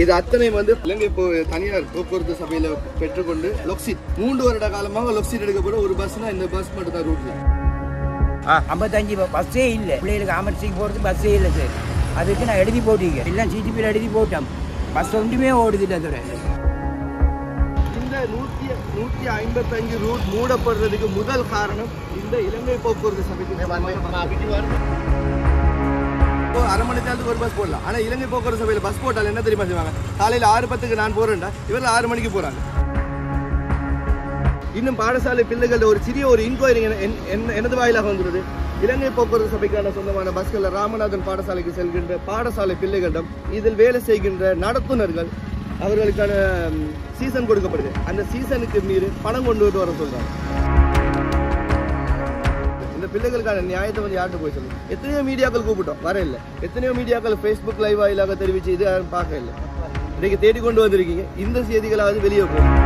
இது அத்தனை வந்து இலங்கை போ தனியார் போக்குவரத்து சபையில பெற்றுக்கொண்டு லொக்சிட் மூன்று வருட காலமாக லொக்சிட் எடுக்கப்பட ஒரு பஸ்னா இந்த பஸ் மட்டும் தான் ரூட்ல ஐம்பத்தஞ்சு பஸ்ஸே இல்லை பிள்ளைகளுக்கு அமர்ச்சிக்கு போகிறது பஸ்ஸே இல்லை சார் அதுக்கு நான் எழுதி போட்டீங்க எல்லாம் சிடிபியில் எழுதி போட்டோம் பஸ் ஒன்றுமே ஓடுது இல்லை துறை இந்த நூத்தி நூத்தி ஐம்பத்தஞ்சு ரூட் மூடப்படுறதுக்கு முதல் காரணம் இந்த இலங்கை போக்குவரத்து சபைக்கு இப்போ அரை மணி நேரத்துக்கு ஒரு பஸ் போடலாம் ஆனா இலங்கை போக்குவரத்து சபையில பஸ் போட்டால் என்ன தெரியுமா செய்வாங்க? காலையில ஆறு பத்துக்கு நான் போறேன்டா. இவர்கள் ஆறு மணிக்கு போறாங்க. இன்னும் பாடசாலை பிள்ளைகள் ஒரு சிறிய ஒரு இன்கொயரி எனது வாயிலாக வந்துள்ளது. இலங்கை போக்குவரத்து சபைக்கான சொந்தமான பஸ்கள் ராமநாதன் பாடசாலைக்கு செல்கின்ற பாடசாலை பிள்ளைகளிடம் இதில் வேலை செய்கின்ற நடத்துனர்கள் அவர்களுக்கான சீசன் கொடுக்கப்படுது. அந்த சீசனுக்கு மீறி பணம் கொண்டு வந்து வர சொல்றாங்க. பிள்ளைகளுக்கான நியாயத்தை வந்து யார்கிட்ட போய் சொல்லுங்க எத்தனையோ மீடியாக்கள் கூப்பிட்டோம் வர இல்லை எத்தனையோ மீடியாக்கள் ஃபேஸ்புக் லைவ் வாயிலாக தெரிவிச்சு இது யாரும் பார்க்க இல்லை இன்னைக்கு தேடி கொண்டு வந்திருக்கீங்க. இந்த செய்திகளாவது வெளியே போகும்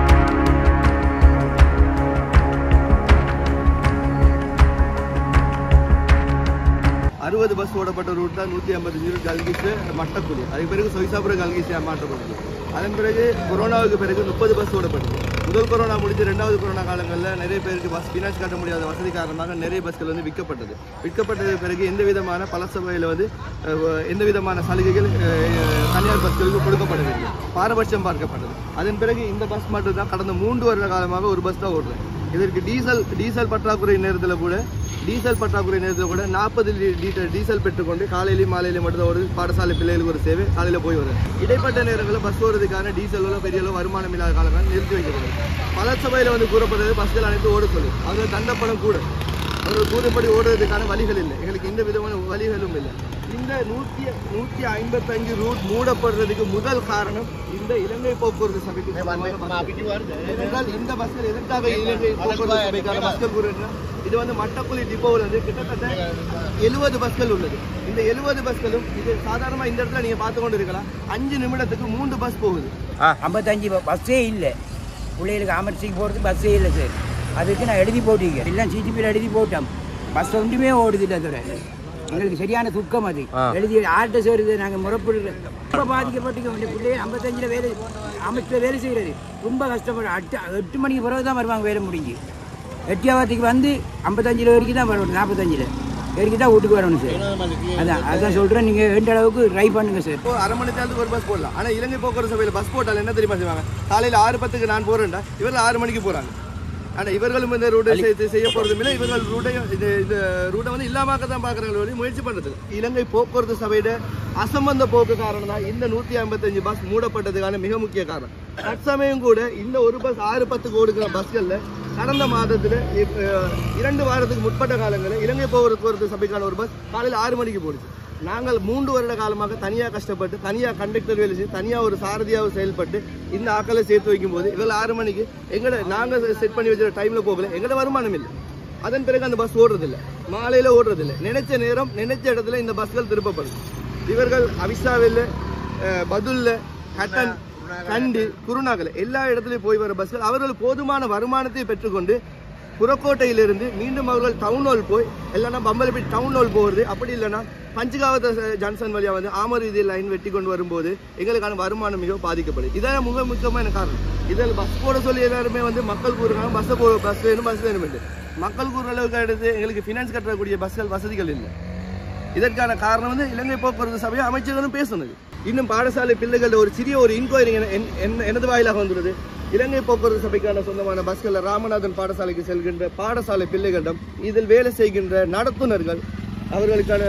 அறுபது பஸ் ஓடப்பட்ட ரூட் தான் நூற்றி ஐம்பத்தஞ்சு ரூட் கல்கிச்சு மட்டக்குடி. அதுக்கு பிறகு சொய்சாபுரம் கல்கிச்சு மாற்றப்பட்டது அதன் பிறகு கொரோனாவுக்கு பிறகு முப்பது பஸ் ஓடப்பட்டது. முதல் கொரோனா முடிஞ்சு ரெண்டாவது கொரோனா காலங்களில் நிறைய பேருக்கு பஸ் ஃபினான்ஸ் காட்ட முடியாத வசதி காரணமாக நிறைய பஸ்கள் வந்து விற்கப்பட்டது. விற்கப்பட்டது பிறகு எந்த விதமான பலசபையில் வந்து எந்த விதமான சலுகைகள் தனியார் பஸ்களுக்கு கொடுக்கப்படவில்லை. பாரபட்சம் பார்க்கப்பட்டது. அதன் பிறகு இந்த பஸ் மட்டும் தான் கடந்த மூன்று வருட காலமாக ஒரு பஸ் தான் ஓடுறது இதற்கு டீசல் டீசல் பற்றாக்குறை நேரத்தில் கூட டீசல் பற்றாக்குறை நேரத்தில் கூட நாற்பது லிட்டர் டீசல் பெற்றுக்கொண்டு காலையிலையும் மாலையிலையும் மட்டும் ஒரு பாடசாலை பிள்ளைகளுக்கு ஒரு சேவை காலையில் போய் வரும். இடைப்பட்ட நேரங்களில் பஸ் ஓடுறதுக்கான டீசலோ பெரிய அளவு வருமானம் இல்லாத காலங்கள் நிறுத்தி வைக்கப்படும். பல சபையில் வந்து கூறப்படுறது பஸ்கள் அனைத்து ஓட சொல்லி அதில் தண்டப்படம் கூட அவர்கள் கூறுபடி ஓடுறதுக்கான வழிகள் இல்லை. எங்களுக்கு எந்த விதமான வழிகளும் இல்லை. இந்த நூற்றி நூற்றி ஐம்பத்தஞ்சு ரூட் மூடப்படுறதுக்கு முதல் காரணம் இந்த இலங்கை போக்குவரத்து சபைக்கு ஏனென்றால் இந்த பஸ்கள் எதற்காக இலங்கை போக்குவரத்து சபைக்கான பஸ்கள் கூறுறதுன்னா இது வந்து மட்டக்குழி டிப்போவில் வந்து கிட்டத்தட்ட எழுபது பஸ்கள் உள்ளது. இந்த எழுபது பஸ்களும் இது சாதாரணமாக இந்த இடத்துல நீங்கள் பார்த்து கொண்டு இருக்கலாம் அஞ்சு நிமிடத்துக்கு மூன்று பஸ் போகுது. ஐம்பத்தஞ்சு பஸ்ஸே இல்லை. பிள்ளைகளுக்கு அமர்ச்சிக்கு போகிறது பஸ்ஸே இல்லை சார். அதுக்கு நான் எழுதி போட்டீங்க எல்லாம் சிடிபியில் எழுதி போட்டோம். பஸ் ஒன்றுமே ஓடுது இல்லை துறை எங்களுக்கு சரியான துக்கம் அது. எழுதி ஆர்ட்ட சேருது நாங்கள் முறப்படுற ரொம்ப பாதிக்கப்பட்டு இந்த பிள்ளைகள் ஐம்பத்தஞ்சில் வேலை அமைச்சில் வேலை செய்கிறது ரொம்ப கஷ்டப்படும் எட்டு எட்டு மணிக்கு பிறகு தான் வருவாங்க வேலை முடிஞ்சு. எட்டியாவத்துக்கு வந்து ஐம்பத்தஞ்சில் வரைக்கும் தான் வரணும் நாற்பத்தஞ்சில் வரைக்கும் தான் வீட்டுக்கு வரணும் சார் அதான் அதான் சொல்கிறேன் நீங்கள் வேண்ட அளவுக்கு ட்ரை பண்ணுங்க சார் இப்போ அரை மணி நேரத்துக்கு ஒரு பஸ் போடலாம். ஆனா இலங்கை போக்குவரத்து சபையில பஸ் போட்டால் என்ன தெரியுமா செய்வாங்க? காலையில ஆறு பத்துக்கு நான் போறேன்டா. இவர்கள் ஆறு மணிக்கு போறாங்க. ஆனா இவர்களும் இந்த ரூட்டை செய்ய போறதும் இல்லை. இவர்கள் ரூட்டையும் இந்த இந்த ரூட்டை வந்து இல்லாமக்க தான் பாக்குறாங்க வழி முயற்சி இல்ல. இலங்கை போக்குவரத்து சபையிட அசம்பந்த போக்கு காரணம் தான் இந்த நூத்தி ஐம்பத்தஞ்சு பஸ் மூடப்பட்டதுக்கான மிக முக்கிய காரணம். தற்சமயம் கூட இந்த ஒரு பஸ் ஆறு பத்துக்கு ஓடுகிற பஸ்கள்ல கடந்த மாதத்துல இரண்டு வாரத்துக்கு முற்பட்ட காலங்களில் இலங்கை போக்குவரத்து சபைக்கான ஒரு பஸ் காலையில் ஆறு மணிக்கு போடுச்சு. நாங்கள் மூன்று வருட காலமாக தனியாக கஷ்டப்பட்டு தனியாக கண்டக்டர் வேலை செய்து தனியாக ஒரு சாரதியாக செயல்பட்டு இந்த ஆக்களை சேர்த்து வைக்கும் போது இவர்கள் ஆறு மணிக்கு எங்களை நாங்கள் செட் பண்ணி வச்சிருக்க டைமில் போகல. எங்களோட வருமானம் இல்லை. அதன் பிறகு அந்த பஸ் ஓடுறதில்லை. மாலையில் ஓடுறதில்லை. நினைச்ச நேரம் நினைச்ச இடத்துல இந்த பஸ்கள் திருப்பப்படுது இவர்கள் அவிசாவில் பதுல்ல கட்டன் கண்டி குருநாகல் எல்லா இடத்துலையும் போய் வர பஸ்கள் அவர்கள் போதுமான வருமானத்தை பெற்றுக்கொண்டு புறக்கோட்டையிலிருந்து மீண்டும் அவர்கள் டவுன் ஹால் போய் இல்லைன்னா பம்பலப்பட்டி டவுன் ஹால் போகிறது அப்படி இல்லைன்னா பஞ்சுகாவத ஜங்ஷன் வழியாக வந்து ஆமரீதி லைன் வெட்டி கொண்டு வரும்போது எங்களுக்கான வருமானம் மிகவும் பாதிக்கப்படுது. இதான் மிக முக்கியமான காரணம். இதில் பஸ் போட சொல்லி எல்லாருமே வந்து மக்கள் கூறுறாங்க பஸ்ஸை போ பஸ் வேணும் பஸ் வேணும் மக்கள் கூறுற அளவுக்கு எடுத்து எங்களுக்கு ஃபினான்ஸ் கட்டக்கூடிய பஸ்கள் வசதிகள் இல்லை. இதற்கான காரணம் வந்து இலங்கை போக்குவரத்து சபை அமைச்சர்களும் பேசுனது இன்னும் பாடசாலை பிள்ளைகளில் ஒரு சிறிய ஒரு இன்கொயரி எனது வாயிலாக வந்துள்ளது. இலங்கை போக்குவரத்து சபைக்கான சொந்தமான பஸ்கள் ராமநாதன் பாடசாலைக்கு செல்கின்ற பாடசாலை பிள்ளைகளிடம் இதில் வேலை செய்கின்ற நடத்துனர்கள் அவர்களுக்கான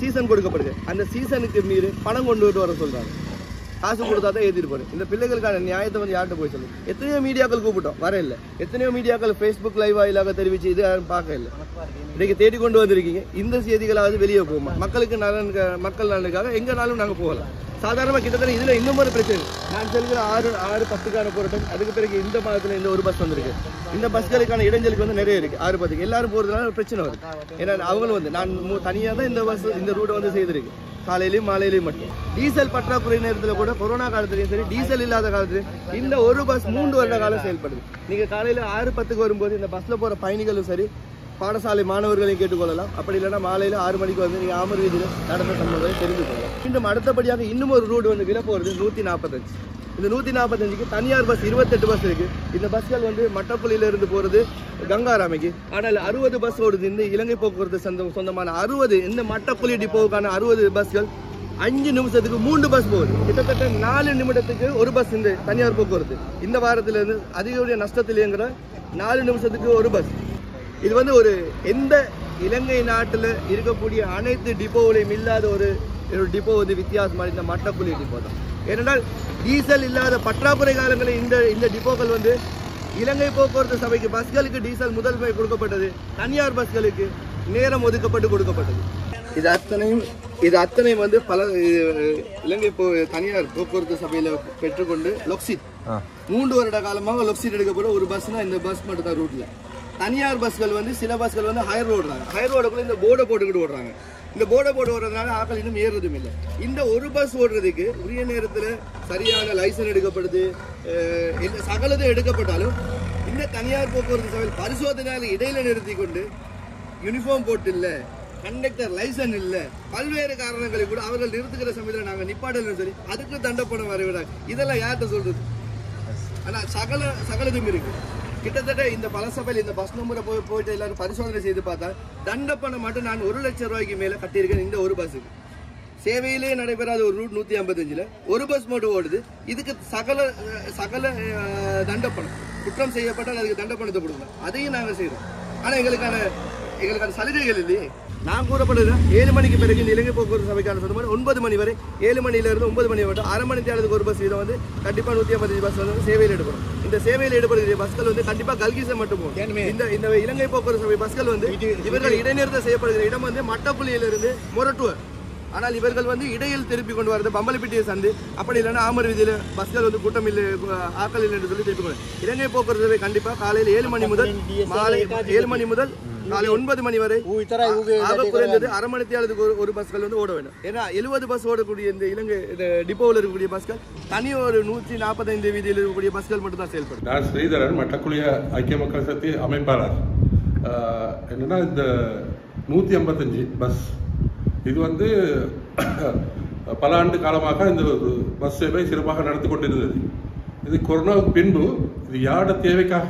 சீசன் கொடுக்கப்படுது. அந்த சீசனுக்கு மீறி பணம் கொண்டு வந்து வர சொல்கிறாங்க காசு கொடுத்தா தான் ஏற்றிட்டு இந்த பிள்ளைகளுக்கான நியாயத்தை வந்து யார்கிட்ட போய் சொல்லுங்க எத்தனையோ மீடியாக்கள் கூப்பிட்டோம். வர இல்லை. எத்தனையோ மீடியாக்கள் ஃபேஸ்புக் லைவ் வாயிலாக தெரிவிச்சு இது யாரும் பார்க்க இல்லை. இன்னைக்கு தேடி கொண்டு வந்திருக்கீங்க. இந்த செய்திகளாவது வெளியே போகுமா? மக்களுக்கு நலனுக்கு மக்கள் நலனுக்காக எங்கனாலும் நாங்கள் போகலாம். சாதாரணமாக கிட்டத்தட்ட இதில் இன்னும் ஒரு பிரச்சனை. நான் செல்கிற ஆறு ஆறு பத்துக்கான போராட்டம் அதுக்கு பிறகு இந்த மாதத்தில் இந்த ஒரு பஸ் வந்திருக்கு. இந்த பஸ்களுக்கான இடைஞ்சலுக்கு வந்து நிறைய இருக்குது ஆறு பத்துக்கு எல்லாரும் போகிறதுனால ஒரு பிரச்சனை வருது. ஏன்னா அவங்களும் வந்து நான் தனியாக தான் இந்த பஸ் இந்த ரூட்டை வந்து செய்திருக்கு. காலையிலையும் மாலையிலையும் மட்டும். டீசல் பற்றாக்குறை நேரத்தில் கூட கொரோனா காலத்துலையும் சரி டீசல் இல்லாத காலத்துலையும் இந்த ஒரு பஸ் மூன்று வருட காலம் செயல்படுது. நீங்கள் காலையில் ஆறு பத்துக்கு வரும்போது இந்த பஸ்ஸில் போகிற பயணிகளும் சரி பாடசாலை மாணவர்களையும் கேட்டுக்கொள்ளலாம். அப்படி இல்லைன்னா மாலையில் ஆறு மணிக்கு வந்து நீங்கள் ஆமர் வீதியில் நடந்த சம்பவத்தை தெரிந்து கொள்ளலாம் மீண்டும் அடுத்தபடியாக இன்னும் ஒரு ரூட் வந்து விலை போகிறது நூற்றி நாற்பத்தஞ்சு இந்த நூற்றி நாற்பத்தஞ்சுக்கு தனியார் பஸ் இருபத்தெட்டு பஸ் இருக்குது இந்த பஸ்கள் வந்து மட்டப்புள்ளியில இருந்து போகிறது கங்காராமைக்கு. ஆனால் அறுபது பஸ் ஓடுது இந்த இலங்கை போக்குவரத்து சொந்தம் சொந்தமான அறுபது இந்த மட்டப்புள்ளி டிப்போவுக்கான அறுபது பஸ்கள் அஞ்சு நிமிஷத்துக்கு மூன்று பஸ் போகுது. கிட்டத்தட்ட நாலு நிமிடத்துக்கு ஒரு பஸ் இந்த தனியார் போக்குவரத்து. இந்த வாரத்திலேருந்து அதிகப்படிய நஷ்டத்தில் இயங்குகிற நாலு நிமிஷத்துக்கு ஒரு பஸ் இது வந்து ஒரு எந்த இலங்கை நாட்டில் இருக்கக்கூடிய அனைத்து டிப்போவிலையும் இல்லாத ஒரு டிப்போ வந்து வித்தியாசமான இந்த மட்டப்புள்ளி டிப்போ தான். ஏனென்றால் டீசல் இல்லாத பற்றாக்குறை காலங்களில் இந்த இந்த டிப்போக்கள் வந்து இலங்கை போக்குவரத்து சபைக்கு பஸ்களுக்கு டீசல் முதன்மை கொடுக்கப்பட்டது தனியார் பஸ்களுக்கு நேரம் ஒதுக்கப்பட்டு கொடுக்கப்பட்டது. இது அத்தனையும் இது அத்தனையும் வந்து பல இலங்கை போ தனியார் போக்குவரத்து சபையில பெற்றுக்கொண்டு லொக்சிட் மூன்று வருட காலமாக லொக்சிட் எடுக்கப்பட ஒரு பஸ்னா இந்த பஸ் மட்டும் தான் ரூட்ல. தனியார் பஸ்கள் வந்து சில பஸ்கள் வந்து ஹையர் ஓடுறாங்க ஹையர் ரோடுக்குள்ள இந்த போர்டை போட்டுக்கிட்டு ஓடுறாங்க. இந்த போர்டை போட்டு ஓடுறதுனால ஆக்கள் இன்னும் ஏறுறதும் இல்லை. இந்த ஒரு பஸ் ஓடுறதுக்கு உரிய நேரத்தில் சரியான லைசன்ஸ் எடுக்கப்படுது. அஹ், சகலதும் எடுக்கப்பட்டாலும் இந்த தனியார் போக்குவரத்து சபையில் பரிசோதனையால் இடையில நிறுத்தி கொண்டு யூனிஃபார்ம் போட்டு இல்லை கண்டக்டர் லைசன் இல்லை பல்வேறு காரணங்களை கூட அவர்கள் நிறுத்துகிற சமயத்தில் நாங்கள் நிப்பாட்டலன்னு சொல்லி அதுக்கு தண்டப்பணம் வரைவிடாங்க இதெல்லாம் யார்கிட்ட சொல்றது? ஆனால் சகல சகலதும் இருக்குது கிட்டத்தட்ட இந்த பலசபையில் இந்த பஸ் நம்பரை போய் போயிட்டு எல்லாரும் பரிசோதனை செய்து பார்த்தா தண்டப்பணம் மட்டும் நான் ஒரு லட்சம் ரூபாய்க்கு மேலே கட்டியிருக்கேன் இந்த ஒரு பஸ்ஸுக்கு சேவையிலே நடைபெறாத ஒரு ரூட் நூற்றி ஐம்பத்தஞ்சில் ஒரு பஸ் மட்டும் ஓடுது. இதுக்கு சகல சகல தண்டப்பணம். குற்றம் செய்யப்பட்டால் அதுக்கு தண்டப்பணத்தை கொடுங்க. அதையும் நாங்கள் செய்கிறோம் ஆனால் எங்களுக்கான எங்களுக்கான சலுகைகள் இல்லையே. நான் கூறப்படுது ஏழு மணிக்கு பிறகு இந்த இலங்கை போக்குவரத்து சபைக்கான சொந்தமான ஒன்பது மணி வரை ஏழு மணில இருந்து ஒன்பது மணி வரை அரை மணி தேர்தலுக்கு ஒரு பஸ் வீதம் வந்து கண்டிப்பா நூத்தி ஐம்பத்தஞ்சு பஸ் வந்து சேவையில் ஈடுபடும். இந்த சேவையில் ஈடுபடுகிற பஸ்கள் வந்து கண்டிப்பா கல்கிசம் மட்டும் போகும். இந்த இந்த இலங்கை போக்குவரத்து சபை பஸ்கள் வந்து இவர்கள் இடைநிறுத்தம் செய்யப்படுகிற இடம் வந்து மட்டப்புள்ளியிலிருந்து மொரட்டுவர். ஆனால் இவர்கள் வந்து இடையில் திருப்பி கொண்டு வரது பம்பலப்பிட்டியை சந்து. அப்படி இல்லைன்னா ஆமர் வீதியில் பஸ்கள் வந்து கூட்டம் இல்லை ஆக்கள் இல்லை என்று சொல்லி திருப்பி கொண்டு. இலங்கை போக்குவரத்து கண்டிப்பாக காலையில் ஏழு மணி முதல் மாலை ஏழு மணி முதல் காலை ஒன்பது மணி வரை ஆக குறைந்தது அரை மணி தேர்தலுக்கு ஒரு ஒரு பஸ்கள் வந்து ஓட வேண்டும். ஏன்னா எழுபது பஸ் ஓடக்கூடிய இந்த இலங்கை இந்த டிப்போவில் இருக்கக்கூடிய பஸ்கள் தனி ஒரு நூற்றி நாற்பத்தைந்து வீதியில் இருக்கக்கூடிய பஸ்கள் மட்டும் தான் செயல்படும். நான் ஸ்ரீதரன் மட்டக்குழிய ஐக்கிய மக்கள் சக்தி அமைப்பாளர். ஆஹ் என்னன்னா இந்த நூற்றி ஐம்பத்தஞ்சு பஸ் இது வந்து பல ஆண்டு காலமாக இந்த ஒரு பஸ் சேவை சிறப்பாக நடத்தி கொண்டிருந்தது. இது கொரோனாவுக்கு பின்பு இது யாரோட தேவைக்காக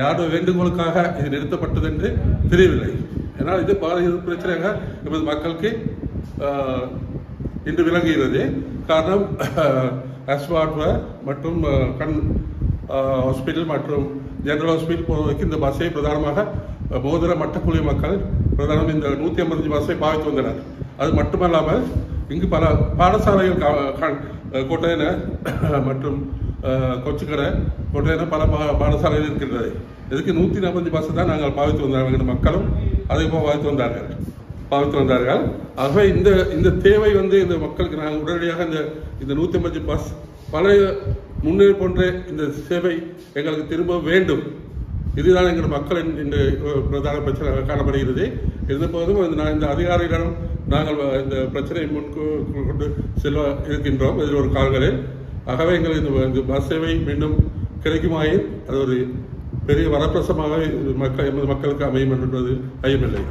யாரோட வேண்டுகோளுக்காக இது நிறுத்தப்பட்டது என்று தெரியவில்லை. ஏன்னால் இது பல பிரச்சனையாக நமது மக்களுக்கு இன்று விளங்குகிறது. காரணம் அஸ்வாட்வர் மற்றும் கண் ஹாஸ்பிட்டல் மற்றும் ஜெனரல் ஹாஸ்பிட்டல் போவதற்கு இந்த பஸ்ஸை பிரதானமாக போதர மட்டக்குழி மக்கள் பிரதானம் இந்த நூற்றி ஐம்பத்தஞ்சு பஸ்ஸை பாவித்து வந்தனர். அது மட்டுமல்லாமல் இங்கு பல பாடசாலைகள் கா- கொட்டையன மற்றும் கொச்சுக்கடை கொச்சிக்கடை பல பா- பாடசாலைகள் இருக்கின்றது இதுக்கு நூற்றி நாற்பத்தஞ்சு பஸ் தான் நாங்கள் பாவித்து வந்தார்கள் மக்களும் அதை போல் பாவித்து வந்தார்கள். பாவித்து வந்தார்கள். ஆகவே இந்த இந்த தேவை வந்து இந்த மக்களுக்கு நாங்கள் உடனடியாக இந்த இந்த நூற்றி ஐம்பது பஸ் பழைய முன்னேறி போன்ற இந்த சேவை எங்களுக்கு திரும்ப வேண்டும். இதுதான் எங்கள் மக்களின் இந்த பிரதான பிரச்சனை காணப்படுகிறது. இருந்தபோதும் இந்த நான் இந்த அதிகாரிகளிடம் நாங்கள் இந்த பிரச்சனையை முன்கு கொண்டு செல்ல இருக்கின்றோம். இதில் ஒரு காலங்களில் ஆகவே எங்களுக்கு இந்த இந்த பஸ் சேவை மீண்டும் கிடைக்குமாயின் அது ஒரு பெரிய வரப்பிரசமாக மக்கள் எமது மக்களுக்கு அமையும் என்பது ஐயமில்லை.